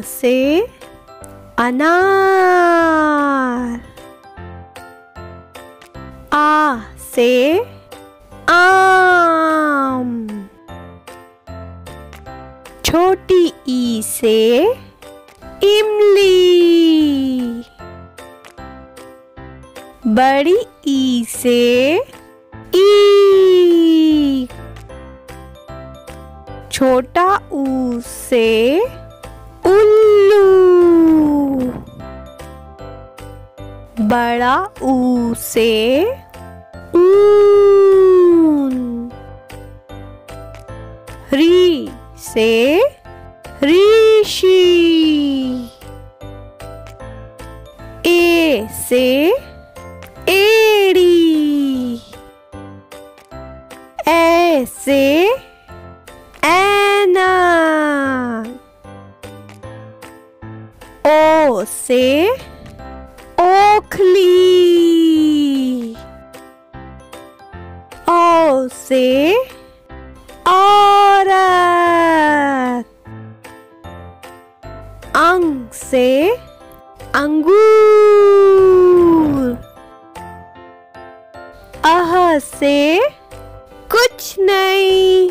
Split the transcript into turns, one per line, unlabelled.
से अनार। आ से आम। छोटी ई से इमली। बड़ी ई से ई। छोटा ऊ से बड़ा ऊ से ऊन। री से ऋषि। ए से एड़ी। ऐसे ऐना। ओ से ओखली ओ से औरत। अंग से अंगूर। अह से कुछ नहीं।